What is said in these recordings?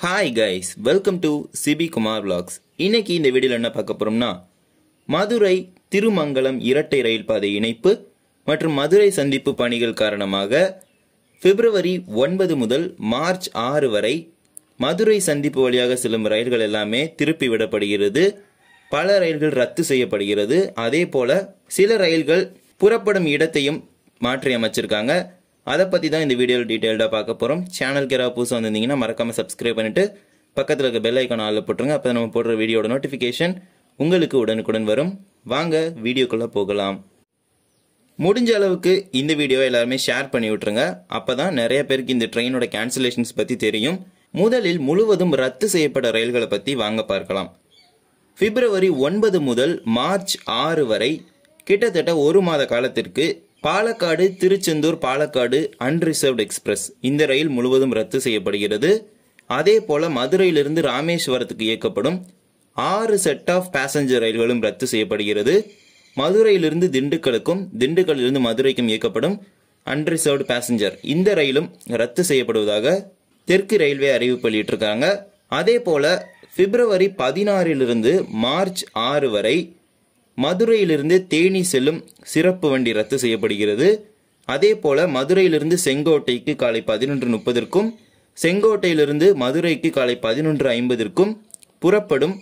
Hi guys welcome to Sibi Kumar vlogs. இன்னைக்கு இந்த வீடியோவில் என்ன பார்க்க போறோம்னா மதுரை திருமங்கலம் இரட்டை ரயில் பாதை இணைப்பு மற்றும் மதுரை சந்திப்பு பணிகள் காரணமாக பிப்ரவரி ஒன்பது முதல் மார்ச் ஆறு வரை மதுரை சந்திப்பு வழியாக செல்லும் ரயில்கள் எல்லாமே திருப்பி விடப்படுகிறது. பல ரயில்கள் ரத்து செய்யப்படுகிறது. அதே போல சில ரயில்கள் புறப்படும் இடத்தையும் மாற்றி அமைச்சிருக்காங்க. அதை பற்றி தான் இந்த வீடியோவில் டீட்டெயில்டாக பார்க்க போகிறோம் சேனல் கேரா புதுசாக வந்திருந்தீங்கன்னா மறக்காமல் சப்ஸ்கிரைப் பண்ணிட்டு பக்கத்தில் இருக்க பெல் ஐக்கான் ஆளில் போட்டுருங்க. அப்போ நம்ம போடுற வீடியோட நோட்டிஃபிகேஷன் உங்களுக்கு உடனுக்குடன் வரும். வாங்க வீடியோக்குள்ளே போகலாம். முடிஞ்ச அளவுக்கு இந்த வீடியோவை எல்லாருமே ஷேர் பண்ணி விட்டுருங்க. அப்பதான் நிறைய பேருக்கு இந்த ட்ரெயினோட கேன்சலேஷன்ஸ் பற்றி தெரியும். முதலில் முழுவதும் ரத்து செய்யப்பட்ட ரயில்களை பற்றி வாங்க பார்க்கலாம். பிப்ரவரி ஒன்பது முதல் மார்ச் ஆறு வரை கிட்டத்தட்ட ஒரு மாத காலத்திற்கு பாலக்காடு திருச்செந்தூர் பாலக்காடு அன்ரிசர்வ்ட் எக்ஸ்பிரஸ் இந்த ரயில் முழுவதும் ரத்து செய்யப்படுகிறது. அதே போல மதுரையிலிருந்து ராமேஸ்வரத்துக்கு இயக்கப்படும் ஆறு செட் ஆஃப் பேசஞ்சர் ரயில்களும் ரத்து செய்யப்படுகிறது. மதுரையிலிருந்து திண்டுக்கலுக்கும் திண்டுக்கல்லிருந்து மதுரைக்கும் இயக்கப்படும் அன்ரிசர்வ்டு பேசஞ்சர் இந்த ரயிலும் ரத்து செய்யப்படுவதாக தெற்கு ரயில்வே அறிவிப்பு வெளியிட்டிருக்காங்க. அதே போல பிப்ரவரி பதினாறிலிருந்து மார்ச் ஆறு வரை மதுரையிலிருந்து தேனி செல்லும் சிறப்பு வண்டி ரத்து செய்யப்படுகிறது. அதே போல மதுரையிலிருந்து செங்கோட்டைக்கு காலை பதினொன்று முப்பதற்கும் செங்கோட்டையிலிருந்து மதுரைக்கு காலை பதினொன்று ஐம்பதற்கும் புறப்படும்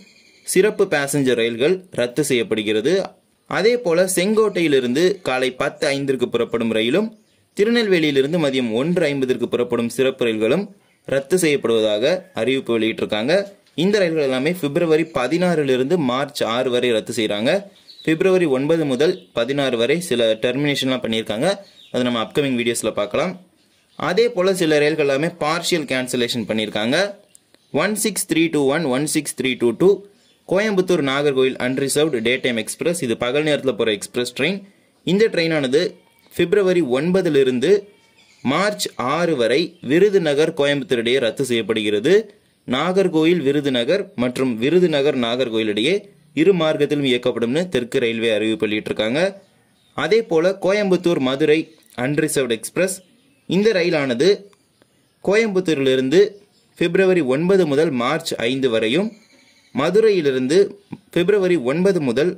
சிறப்பு பேசஞ்சர் ரயில்கள் ரத்து செய்யப்படுகிறது. அதே போல செங்கோட்டையிலிருந்து காலை பத்து ஐந்திற்கு புறப்படும் ரயிலும் திருநெல்வேலியிலிருந்து மதியம் ஒன்று ஐம்பதற்கு புறப்படும் சிறப்பு ரயில்களும் ரத்து செய்யப்படுவதாக அறிவிப்பு வெளியிட்டிருக்காங்க. இந்த ரயில்கள் எல்லாமே பிப்ரவரி பதினாறிலிருந்து மார்ச் ஆறு வரை ரத்து செய்கிறாங்க பிப்ரவரி ஒன்பது முதல் பதினாறு வரை சில டெர்மினேஷன்லாம் பண்ணியிருக்காங்க. அதை நம்ம அப்கமிங் வீடியோஸில் பார்க்கலாம். அதே போல் சில ரயில்கள் எல்லாமே பார்ஷியல் கேன்சலேஷன் பண்ணியிருக்காங்க. One six three two one one six three two two Coimbatore Nagercoil unreserved day time express இது பகல் நேரத்தில் போகிற எக்ஸ்பிரஸ் ட்ரெயின் இந்த ட்ரெயினானது பிப்ரவரி ஒன்பதிலிருந்து மார்ச் ஆறு வரை விருதுநகர் கோயம்புத்தூர் இடையே ரத்து செய்யப்படுகிறது. நாகர்கோயில் விருதுநகர் மற்றும் விருதுநகர் நாகர்கோயில் இடையே இரு மார்க்கத்திலும் இயக்கப்படும்னு தெற்கு ரயில்வே அறிவிப்பு வெளியிட்டிருக்காங்க. அதே போல் கோயம்புத்தூர் மதுரை அன்ரிசர்வ்டு எக்ஸ்பிரஸ் இந்த ரயிலானது கோயம்புத்தூரிலிருந்து பிப்ரவரி ஒன்பது முதல் மார்ச் ஐந்து வரையும் மதுரையிலிருந்து பிப்ரவரி ஒன்பது முதல்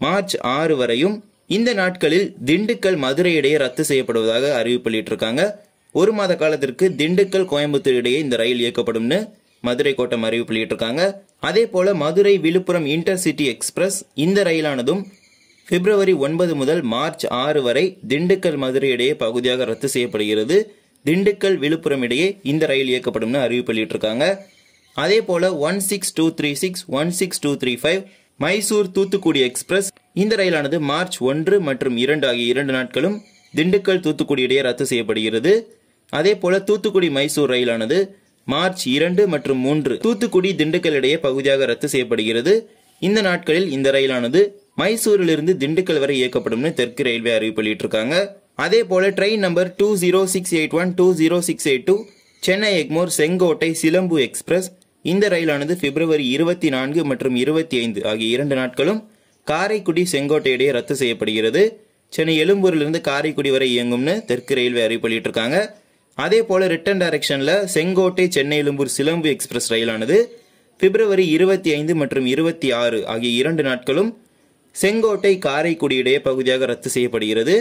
மார்ச் ஆறு வரையும் இந்த நாட்களில் திண்டுக்கல் மதுரை இடையே ரத்து செய்யப்படுவதாக அறிவிப்பு வெளியிட்டிருக்காங்க. ஒரு மாத காலத்திற்கு திண்டுக்கல் கோயம்புத்தூர் இடையே இந்த ரயில் இயக்கப்படும்னு மதுரை கோட்டம் அறிவிப்பு வெளியிட்டிருக்காங்க. அதே போல மதுரை விழுப்புரம் இன்டர்சிட்டி எக்ஸ்பிரஸ் இந்த ரயிலானதும் பிப்ரவரி ஒன்பது முதல் மார்ச் ஆறு வரை திண்டுக்கல் மதுரை இடையே பகுதியாக ரத்து செய்யப்படுகிறது. திண்டுக்கல் விழுப்புரம் இடையே இந்த ரயில் இயக்கப்படும்னு அறிவிப்பு வெளியிட்டிருக்காங்க. அதே போல one six two three six one six two three five Mysore Thoothukudi express இந்த ரயிலானது மார்ச் ஒன்று மற்றும் இரண்டு ஆகிய இரண்டு நாட்களும் திண்டுக்கல் தூத்துக்குடி இடையே ரத்து செய்யப்படுகிறது. அதே போல தூத்துக்குடி மைசூர் ரயிலானது மார்ச் இரண்டு மற்றும் மூன்று தூத்துக்குடி திண்டுக்கல் இடையே பகுதியாக ரத்து செய்யப்படுகிறது. இந்த நாட்களில் இந்த ரயிலானது மைசூரிலிருந்து திண்டுக்கல் வரை இயக்கப்படும்னு தெற்கு ரயில்வே அறிவிப்பு வெளியிட்டிருக்காங்க. அதே போல train number two zero six eight one two zero six eight two Chennai Egmore Sengottai Silambu express இந்த ரயிலானது பிப்ரவரி இருபத்தி நான்கு மற்றும் இருபத்தி ஐந்து ஆகிய இரண்டு நாட்களும் காரைக்குடி செங்கோட்டை இடையே ரத்து செய்யப்படுகிறது. சென்னை எழும்பூரிலிருந்து காரைக்குடி வரை இயங்கும்னு தெற்கு ரயில்வே அறிவிப்பு வெளியிட்டிருக்காங்க. அதே போல ரிட்டர்ன் டைரக்ஷன்ல செங்கோட்டை சென்னை எழும்பூர் சிலம்பு எக்ஸ்பிரஸ் ரயிலானது பிப்ரவரி இருபத்தி ஐந்து மற்றும் இருபத்தி ஆறு ஆகிய இரண்டு நாட்களும் செங்கோட்டை காரைக்குடி இடையே பகுதியாக ரத்து செய்யப்படுகிறது.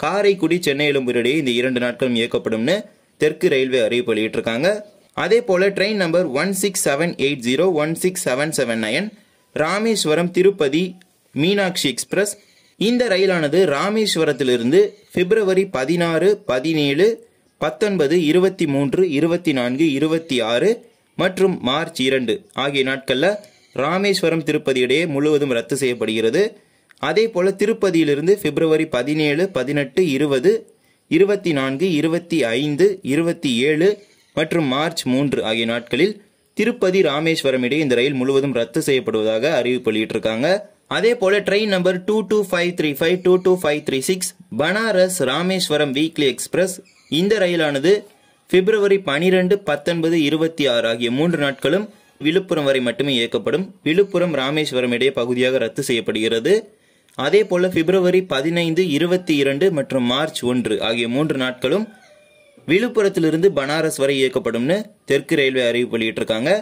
காரைக்குடி சென்னை எழும்பூர் இடையே இந்த இரண்டு நாட்களும் இயக்கப்படும்னு தெற்கு ரயில்வே அறிவிப்பு வெளியிட்டிருக்காங்க. அதே போல train number one six seven eight zero one six seven seven nine Rameswaram Tirupati Meenakshi express இந்த ரயிலானது ராமேஸ்வரத்திலிருந்து பிப்ரவரி பதினாறு பதினேழு பத்தொன்பது இருபத்தி மூன்று இருபத்தி நான்கு இருபத்தி ஆறு மற்றும் மார்ச் இரண்டு ஆகிய நாட்களில் ராமேஸ்வரம் திருப்பதி இடையே முழுவதும் ரத்து செய்யப்படுகிறது. அதே போல் திருப்பதியிலிருந்து பிப்ரவரி பதினேழு பதினெட்டு இருபது இருபத்தி நான்கு இருபத்தி ஐந்து இருபத்தி ஏழு மற்றும் மார்ச் மூன்று ஆகிய நாட்களில் திருப்பதி ராமேஸ்வரம் இடையே இந்த ரயில் முழுவதும் ரத்து செய்யப்படுவதாக அறிவிப்பு வெளியிட்டிருக்காங்க. அதே போல train number two two five three five two two five three six Banaras Rameswaram weekly express இந்த ரயிலானது பிப்ரவரி பனிரெண்டு பத்தொன்பது இருபத்தி ஆறு ஆகிய மூன்று நாட்களும் விழுப்புரம் வரை மட்டுமே இயக்கப்படும். விழுப்புரம் ராமேஸ்வரம் இடையே பகுதியாக ரத்து செய்யப்படுகிறது. அதே போல பிப்ரவரி பதினைந்து இருபத்தி இரண்டு மற்றும் மார்ச் ஒன்று ஆகிய மூன்று நாட்களும் விழுப்புரத்திலிருந்து பனாரஸ் வரை இயக்கப்படும்னு தெற்கு ரயில்வே அறிவிப்பு வெளியிட்டிருக்காங்க.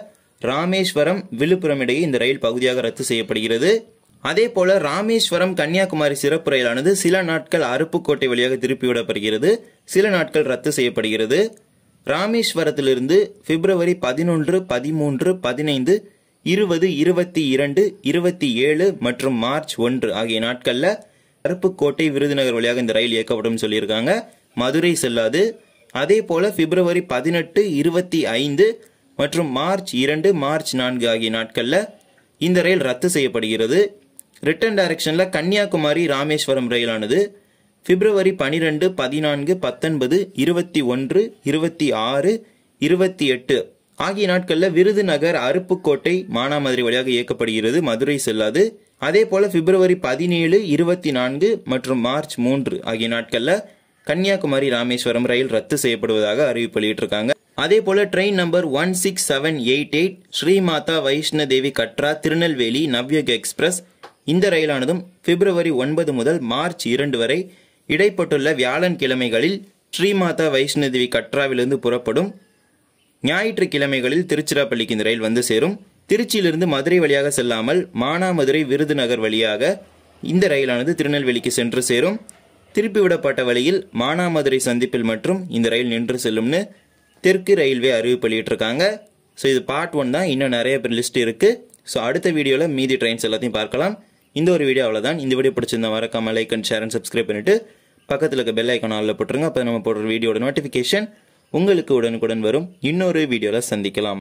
ராமேஸ்வரம் விழுப்புரம் இடையே இந்த ரயில் பகுதியாக ரத்து செய்யப்படுகிறது. அதே போல ராமேஸ்வரம் கன்னியாகுமரி சிறப்பு ரயிலானது சில நாட்கள் அருப்புக்கோட்டை வழியாக திருப்பிவிடப்படுகிறது சில நாட்கள் ரத்து செய்யப்படுகிறது. ராமேஸ்வரத்திலிருந்து பிப்ரவரி பதினொன்று பதிமூன்று பதினைந்து இருபது இருபத்தி இரண்டு இருபத்தி ஏழு மற்றும் மார்ச் ஒன்று ஆகிய நாட்களில் அருப்புக்கோட்டை விருதுநகர் வழியாக இந்த ரயில் இயக்கப்படும் சொல்லியிருக்காங்க. மதுரை செல்லாது. அதே போல பிப்ரவரி பதினெட்டு இருபத்தி ஐந்து மற்றும் மார்ச் இரண்டு மார்ச் நான்கு ஆகிய நாட்களில் இந்த ரயில் ரத்து செய்யப்படுகிறது. ரிட்டர்ன் டைரக்ஷனில் கன்னியாகுமரி ராமேஸ்வரம் ரயிலானது பிப்ரவரி பனிரெண்டு பதினான்கு பத்தொன்பது இருபத்தி ஒன்று இருபத்தி ஆறு இருபத்தி எட்டு ஆகிய நாட்களில் விருதுநகர் அருப்புக்கோட்டை மானாமதுரை வழியாக இயக்கப்படுகிறது மதுரை செல்லாது. அதே போல பிப்ரவரி பதினேழு இருபத்தி நான்கு மற்றும் மார்ச் மூன்று ஆகிய நாட்களில் கன்னியாகுமரி ராமேஸ்வரம் ரயில் ரத்து செய்யப்படுவதாக அறிவிப்பு வெளியிட்டிருக்காங்க. அதே போல train number one six seven eight eight Shri Mata Vaishno Devi Katra Tirunelveli Navyug express இந்த ரயிலானதும் பிப்ரவரி ஒன்பது முதல் மார்ச் இரண்டு வரை இடைப்பட்டுள்ள வியாழன் கிழமைகளில் ஸ்ரீமாதா வைஷ்ணதேவி கட்ராவிலிருந்து புறப்படும். ஞாயிற்றுக்கிழமைகளில் திருச்சிராப்பள்ளிக்கு இந்த ரயில் வந்து சேரும். திருச்சியிலிருந்து மதுரை வழியாக செல்லாமல் மானாமதுரை விருதுநகர் வழியாக இந்த ரயிலானது திருநெல்வேலிக்கு சென்று சேரும். திருப்பிவிடப்பட்ட வழியில் மானாமதுரை சந்திப்பில் மற்றும் இந்த ரயில் நின்று செல்லும்னு தெற்கு ரயில்வே அறிவிப்பு வெளியிட்டிருக்காங்க ஸோ இது பார்ட் ஒன் தான். இன்னும் நிறைய பேர் லிஸ்ட் இருக்குது ஸோ அடுத்த வீடியோவில் மீதி ட்ரெயின்ஸ் எல்லாத்தையும் பார்க்கலாம். இந்த ஒரு வீடியோ அவ்வளோதான் இந்த வீடியோ பிடிச்சிருந்தா மறக்காம like and share and subscribe பண்ணிட்டு பக்கத்தில் இருக்க பெல் ஐக்கான் ஆளில் போட்டுருங்க. அப்போ நம்ம போடுற வீடியோட நோட்டிஃபிகேஷன் உங்களுக்கு உடனுக்குடன் வரும். இன்னொரு வீடியோவில் சந்திக்கலாம்.